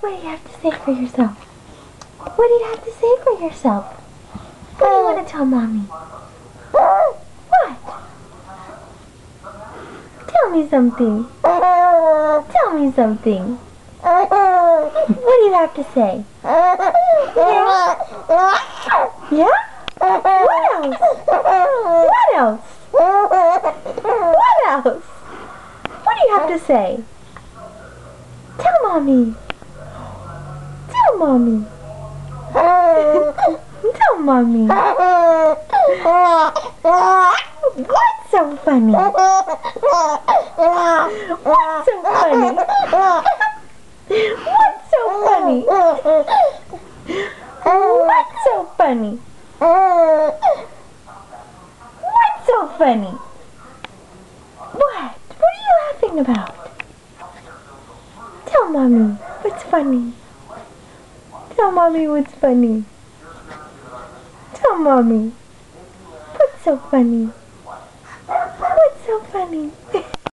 What do you have to say for yourself? What do you have to say for yourself? What do you want to tell mommy? What? Tell me something. Tell me something. What do you have to say? Yeah? Yeah? What else? What else? What else? What do you have to say? Tell mommy. Mommy. Tell mommy. What's so funny? What's so funny? What's so funny? What's so funny? What's so funny? What? What are you laughing about? Tell mommy what's funny. Mommy what's funny. Tell mommy what's so funny. What's so funny?